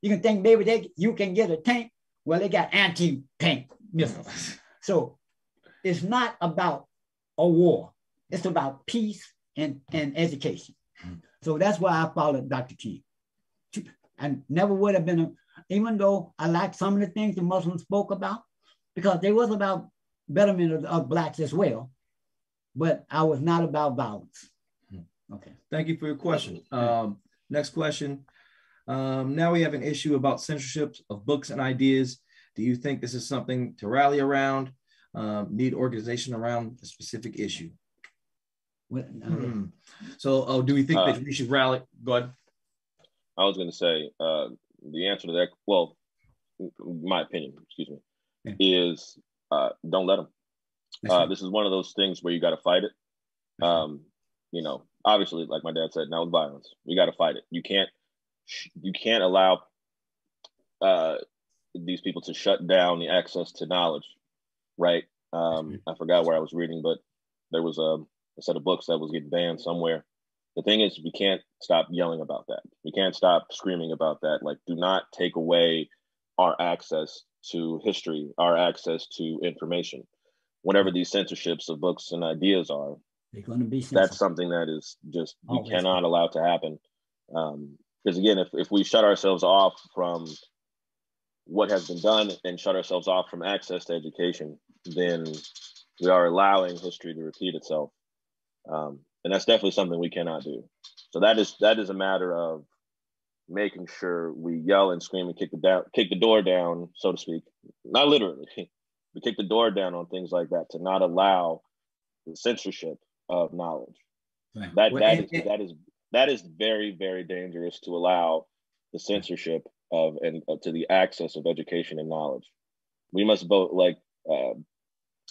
Speaker 4: You can think maybe they you can get a tank, well, they got anti-tank missiles. So it's not about a war. It's about peace and, and education. So that's why I followed Dr. King. And never would have been, a, even though I liked some of the things the Muslims spoke about, because they was about betterment of, of blacks as well, but I was not about violence.
Speaker 2: Hmm. Okay. Thank you for your question. Um, next question. Um, now we have an issue about censorship of books and ideas. Do you think this is something to rally around? Um, need organization around a specific issue? Hmm. So, oh, do we think uh, that we should rally? Go ahead.
Speaker 3: I was going to say uh, the answer to that. Well, my opinion, excuse me, yeah. is uh, don't let them. Uh, this is one of those things where you got to fight it. Um, you know, obviously, like my dad said, now with violence, you got to fight it. You can't, you can't allow uh, these people to shut down the access to knowledge, right? Um, I forgot where I was reading, but there was a a set of books that was getting banned somewhere. The thing is, we can't stop yelling about that. We can't stop screaming about that. Like, do not take away our access to history, our access to information. Whenever these censorships of books and ideas are,
Speaker 4: they're going to be
Speaker 3: censored. that's something that is just we Always cannot allow to happen. Um, because again, if, if we shut ourselves off from what has been done and shut ourselves off from access to education, then we are allowing history to repeat itself. Um, and that's definitely something we cannot do. So that is that is a matter of making sure we yell and scream and kick the down, kick the door down, so to speak. Not literally, we kick the door down on things like that to not allow the censorship of knowledge. Right. That well, that and, is, and, that is that is very very dangerous to allow the censorship of and uh, to the access of education and knowledge. We must vote like uh,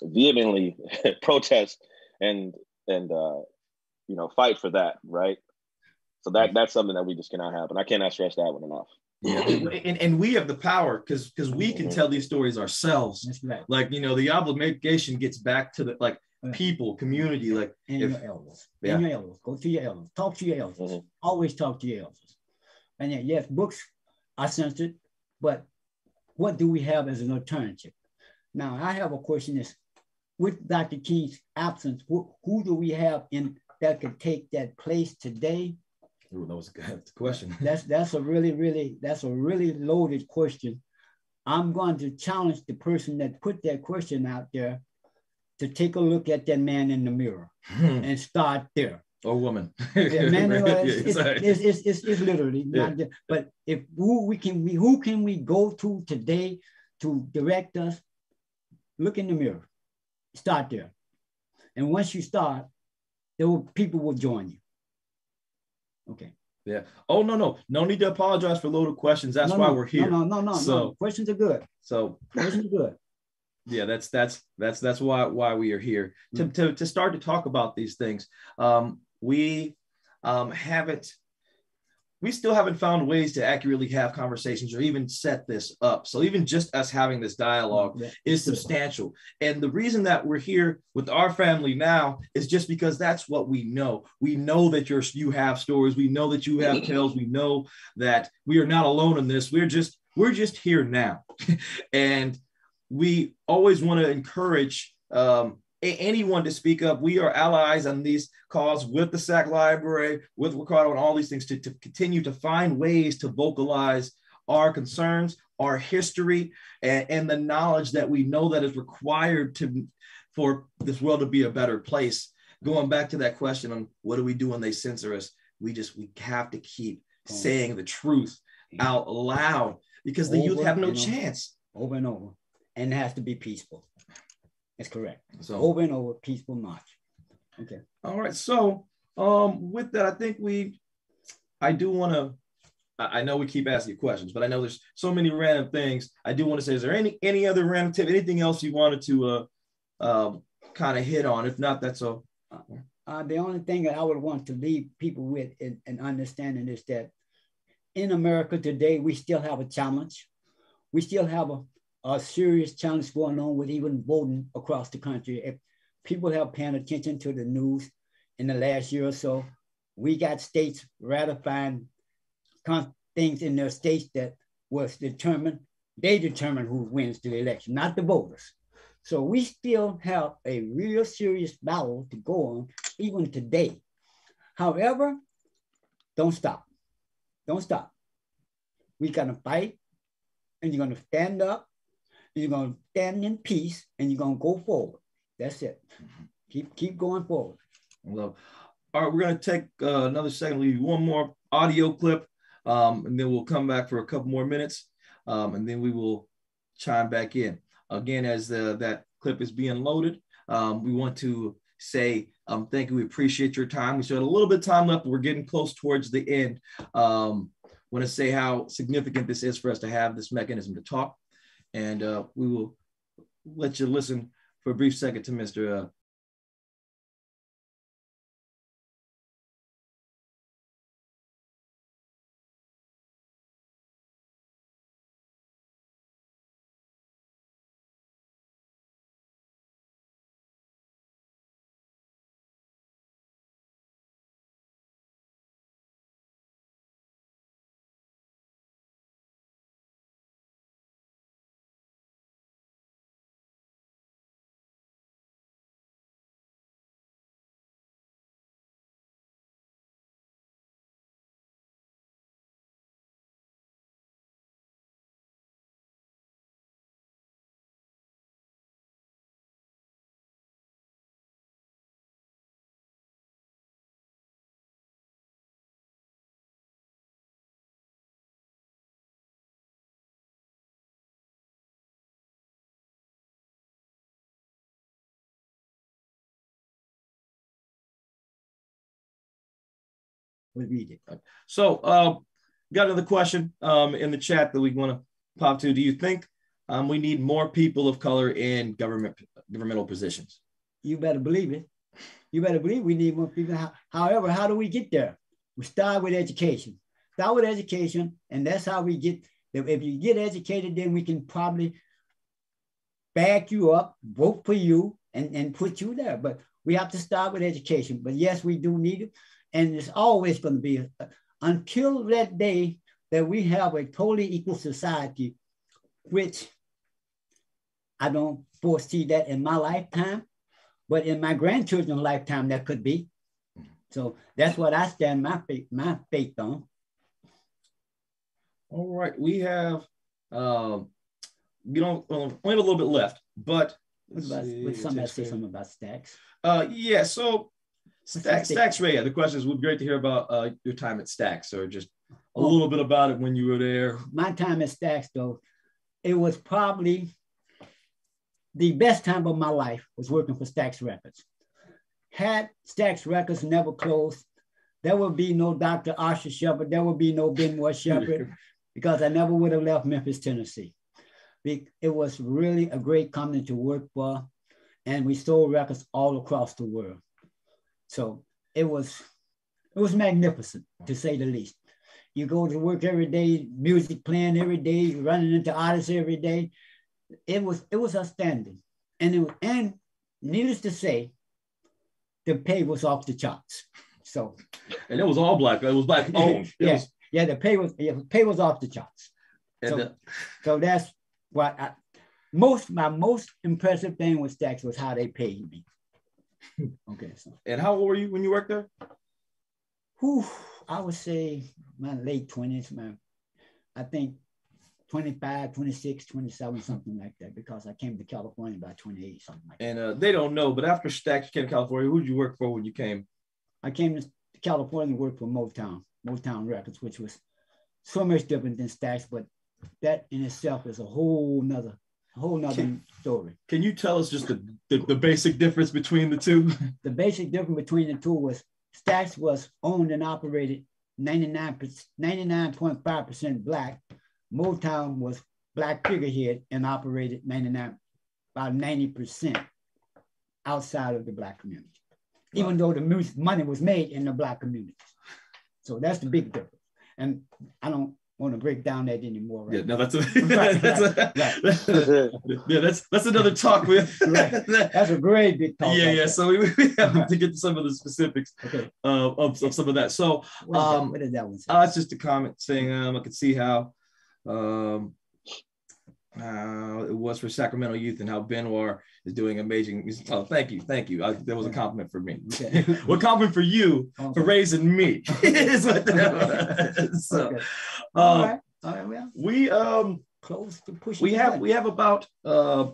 Speaker 3: vehemently protest and and uh, you know fight for that, right? So that that's something that we just cannot have, and I cannot stress that one enough.
Speaker 2: Yeah, and, and we have the power because because we can mm-hmm. tell these stories ourselves. Like you know, the obligation gets back to the like people, community, like
Speaker 4: and if, your elders, yeah. and your elders. Go to your elders. Talk to your elders. Mm-hmm. Always talk to your elders. And yet, yes, books are censored, but what do we have as an alternative? Now, I have a question: Is with Dr. King's absence, who, who do we have in that could take that place today?
Speaker 2: Ooh, that was a good question.
Speaker 4: that's that's a really, really, that's a really loaded question. I'm going to challenge the person that put that question out there to take a look at that man in the mirror hmm. and start there.
Speaker 2: Or woman.
Speaker 4: yeah, man, it's, it's, it's, it's, it's, literally yeah. not but if who we can we who can we go to today to direct us? Look in the mirror. Start there. And once you start, there will people will join you. Okay.
Speaker 2: Yeah. Oh no, no, no need to apologize for loaded questions. That's no, why
Speaker 4: no,
Speaker 2: we're here.
Speaker 4: No, no, no, no. So no. questions are good.
Speaker 2: So
Speaker 4: questions are good.
Speaker 2: Yeah, that's that's that's that's why why we are here to mm-hmm. to, to start to talk about these things. Um, we um, haven't we still haven't found ways to accurately have conversations or even set this up. So even just us having this dialogue yeah. is substantial. And the reason that we're here with our family now is just because that's what we know. We know that you're you have stories. We know that you have tales. We know that we are not alone in this. We're just we're just here now, and we always want to encourage um, anyone to speak up. We are allies on these calls with the SAC Library, with Ricardo, and all these things to, to continue to find ways to vocalize our concerns, our history, and, and the knowledge that we know that is required to for this world to be a better place. Going back to that question on what do we do when they censor us, we just we have to keep saying the truth out loud because the over, youth have no chance.
Speaker 4: Over and over, and it has to be peaceful. That's correct. So over and over, peaceful march. Okay.
Speaker 2: All right. So um, with that, I think we, I do want to. I know we keep asking questions, but I know there's so many random things. I do want to say, is there any any other random tip, anything else you wanted to uh, uh, um, kind of hit on? If not, that's all.
Speaker 4: Uh, the only thing that I would want to leave people with in understanding is that in America today, we still have a challenge. We still have a, a serious challenge going on with even voting across the country. If people have paying attention to the news in the last year or so, we got states ratifying things in their states that was determined, they determine who wins the election, not the voters. So we still have a real serious battle to go on even today. However, don't stop. Don't stop. We're gonna fight and you're gonna stand up you're going to stand in peace and you're going to go forward. That's it. Mm-hmm. Keep keep going forward.
Speaker 2: Love. All right, we're going to take uh, another second, leave one more audio clip, um, and then we'll come back for a couple more minutes, um, and then we will chime back in. Again, as the, that clip is being loaded, um, we want to say um, thank you. We appreciate your time. We still have a little bit of time left, but we're getting close towards the end. Um, want to say how significant this is for us to have this mechanism to talk and uh, we will let you listen for a brief second to Mr. Read it. So, uh, got another question um, in the chat that we want to pop to. Do you think um, we need more people of color in government governmental positions?
Speaker 4: You better believe it. You better believe we need more people. However, how do we get there? We start with education. Start with education, and that's how we get. If you get educated, then we can probably back you up, vote for you, and, and put you there. But we have to start with education. But yes, we do need it. And it's always going to be until that day that we have a totally equal society, which I don't foresee that in my lifetime, but in my grandchildren's lifetime, that could be. So that's what I stand my faith, my faith on.
Speaker 2: All right, we have, um, you know, only have a little bit left, but
Speaker 4: about, see, somebody say something about Stax?
Speaker 2: Uh, yeah. So Stax, Stax Ray. The question is, would be great to hear about uh, your time at Stax, or just a little bit about it when you were there.
Speaker 4: My time at Stax, though, it was probably the best time of my life was working for Stax Records. Had Stax Records never closed, there would be no Dr. Asha Shepard, there would be no Benwar Shepard, because I never would have left Memphis, Tennessee. It was really a great company to work for, and we sold records all across the world. So it was it was magnificent to say the least. You go to work every day, music playing every day, running into artists every day. It was it was outstanding, and it, was, and needless to say, the pay was off the charts. So,
Speaker 2: and it was all black. It was black owned.
Speaker 4: yeah,
Speaker 2: was,
Speaker 4: yeah. The pay was yeah, pay was off the charts. So, the, so that's what I, most my most impressive thing with Stax was how they paid me. Okay. So.
Speaker 2: And how old were you when you worked there?
Speaker 4: Whew, I would say my late 20s, man. I think 25, 26, 27, something like that, because I came to California about 28, something like
Speaker 2: and, that. And uh, they don't know, but after Stax came to California, who did you work for when you came?
Speaker 4: I came to California and worked for Motown, Motown Records, which was so much different than Stax, but that in itself is a whole nother whole nother can, story.
Speaker 2: Can you tell us just the, the, the, basic difference between the two?
Speaker 4: the basic difference between the two was Stax was owned and operated 99.5% black. Motown was black figurehead and operated 99, about 90% outside of the black community, even though the music money was made in the black community. So that's the big difference. And I don't want to break down that anymore. Right
Speaker 2: yeah, no, that's a, right, that's, right, a right. yeah, that's that's another talk with.
Speaker 4: That's a great big talk.
Speaker 2: Yeah, yeah. So we, we have to get to some of the specifics okay. uh, of, of some of that. So,
Speaker 4: what, um, what did that one say?
Speaker 2: Uh, it's just a comment saying um, I could see how um, uh, it was for Sacramento youth and how Benwar is doing amazing. Oh, thank you, thank you. I, that was a compliment for me. Okay. well, compliment for you okay. for raising me. is what that was. So, okay. All um, right. All right. Well, we um
Speaker 4: close to push.
Speaker 2: We have we have about uh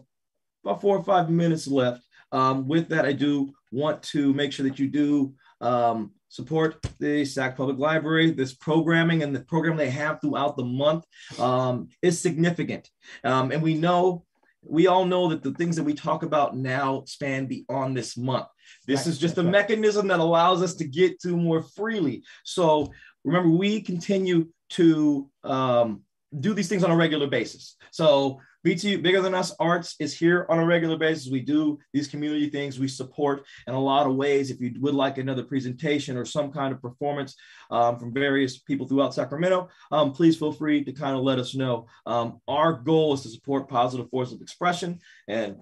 Speaker 2: about four or five minutes left. Um, with that, I do want to make sure that you do um, support the Sac Public Library. This programming and the program they have throughout the month um, is significant. Um, and we know, we all know that the things that we talk about now span beyond this month. This right. is just a mechanism that allows us to get to more freely. So remember, we continue to um, do these things on a regular basis. So BTU Bigger Than Us Arts is here on a regular basis. We do these community things. We support in a lot of ways. If you would like another presentation or some kind of performance um, from various people throughout Sacramento, um, please feel free to kind of let us know. Um, our goal is to support positive force of expression. And,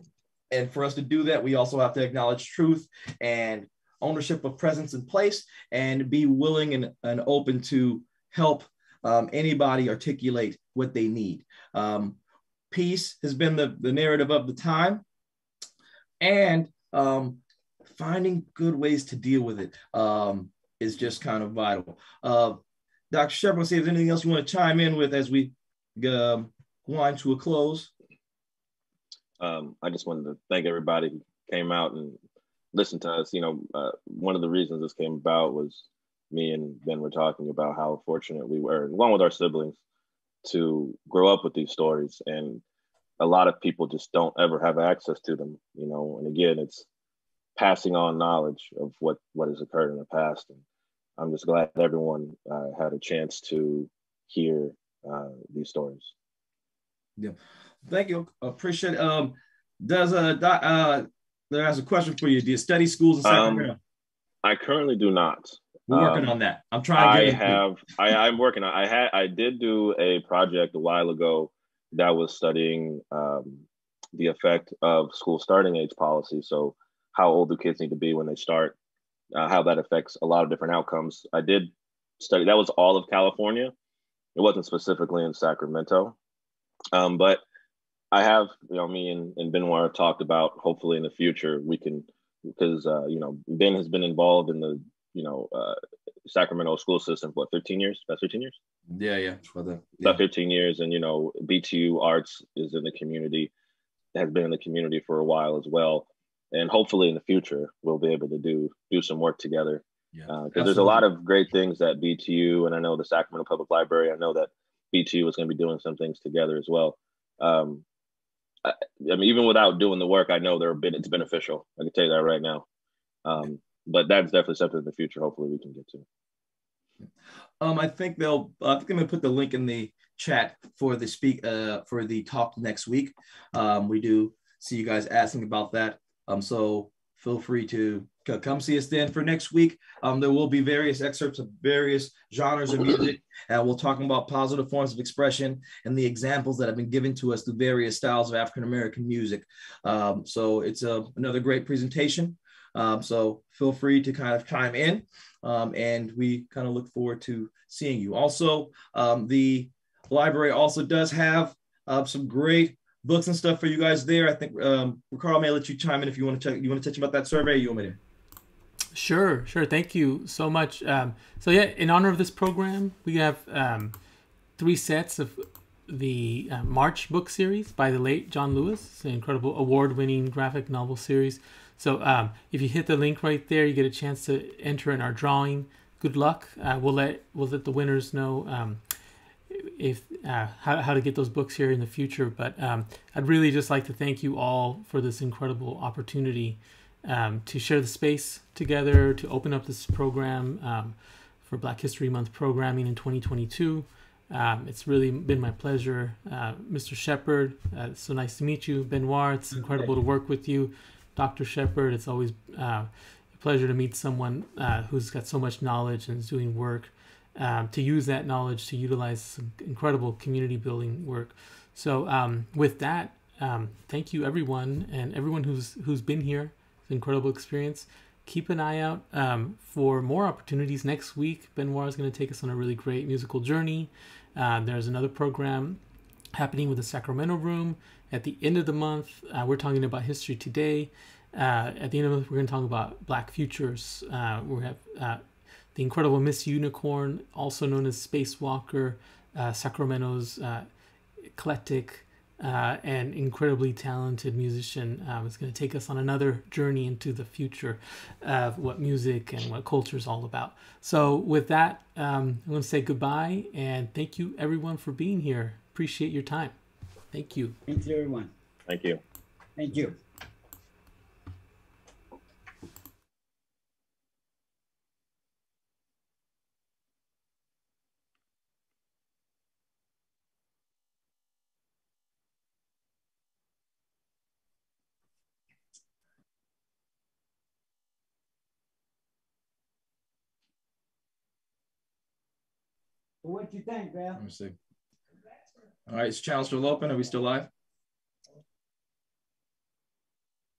Speaker 2: and for us to do that, we also have to acknowledge truth and ownership of presence and place and be willing and, and open to help um, anybody articulate what they need. Um, peace has been the, the narrative of the time, and um, finding good ways to deal with it um, is just kind of vital. Uh, Dr. Shepard, see if there's anything else you want to chime in with as we um, wind to a close.
Speaker 3: Um, I just wanted to thank everybody who came out and listened to us. You know, uh, one of the reasons this came about was me and Ben were talking about how fortunate we were, along with our siblings, to grow up with these stories. And a lot of people just don't ever have access to them, you know. And again, it's passing on knowledge of what what has occurred in the past. And I'm just glad everyone uh, had a chance to hear uh, these stories.
Speaker 2: Yeah, thank you. Appreciate. It. Um, does a uh, there has a question for you. Do you study schools in Sacramento? Um,
Speaker 3: I currently do not.
Speaker 2: We're working um, on that. I'm trying.
Speaker 3: I have. I, I'm working on. I had. I did do a project a while ago that was studying um, the effect of school starting age policy. So how old do kids need to be when they start? Uh, how that affects a lot of different outcomes. I did study. That was all of California. It wasn't specifically in Sacramento, um, but I have. You know, me and, and Benwar talked about. Hopefully, in the future, we can because uh, you know Ben has been involved in the you know, uh, Sacramento school system for what, 13 years? About 13 years?
Speaker 2: Yeah, yeah. For the,
Speaker 3: yeah. About 15 years. And, you know, BTU Arts is in the community, has been in the community for a while as well. And hopefully in the future, we'll be able to do do some work together. Because yeah, uh, there's a lot of great things that BTU, and I know the Sacramento Public Library, I know that BTU is going to be doing some things together as well. Um, I, I, mean, even without doing the work, I know they're been, it's beneficial. I can tell you that right now. Um, but that's definitely something in the future. Hopefully, we can get to.
Speaker 2: Um, I think they'll. I think I'm gonna put the link in the chat for the speak uh, for the talk next week. Um, we do see you guys asking about that. Um, so feel free to come see us then for next week. Um, there will be various excerpts of various genres of music, and we'll talk about positive forms of expression and the examples that have been given to us through various styles of African American music. Um, so it's a, another great presentation. Um, so feel free to kind of chime in, um, and we kind of look forward to seeing you. Also, um, the library also does have uh, some great books and stuff for you guys there. I think um, Ricardo may let you chime in if you want to check. You want to touch about that survey? you want me to?
Speaker 1: Sure, sure. Thank you so much. Um, so yeah, in honor of this program, we have three sets of the uh, March book series by the late John Lewis. An incredible award-winning graphic novel series. So um, if you hit the link right there, you get a chance to enter in our drawing. Good luck. Uh, we'll let we'll let the winners know um, if uh, how, how to get those books here in the future. But um, I'd really just like to thank you all for this incredible opportunity um, to share the space together, to open up this program um, for Black History Month programming in 2022. Um, it's really been my pleasure. Uh, Mr. Shepard, uh, so nice to meet you. Benwar, it's incredible to work with you. Dr. Shepard, it's always uh, a pleasure to meet someone uh, who's got so much knowledge and is doing work um, to use that knowledge to utilize incredible community building work. So, um, with that, um, thank you everyone and everyone who's who's been here. It's an incredible experience. Keep an eye out um, for more opportunities next week. Benwar is going to take us on a really great musical journey. Uh, there's another program happening with the Sacramento Room at the end of the month. Uh, we're talking about history today. Uh, at the end of the month, we're going to talk about Black futures. Uh, we have uh, the incredible Miss Unicorn, also known as Spacewalker, uh, Sacramento's eclectic uh, and incredibly talented musician um, is going to take us on another journey into the future of what music and what culture is all about. So, with that, um, I'm going to say goodbye and thank you everyone for being here. Appreciate your time. Thank you.
Speaker 4: Thank you, everyone.
Speaker 3: Thank you.
Speaker 4: Thank you. What you think, Ralph?
Speaker 2: Let me see. All right, channel still open? Are we still live?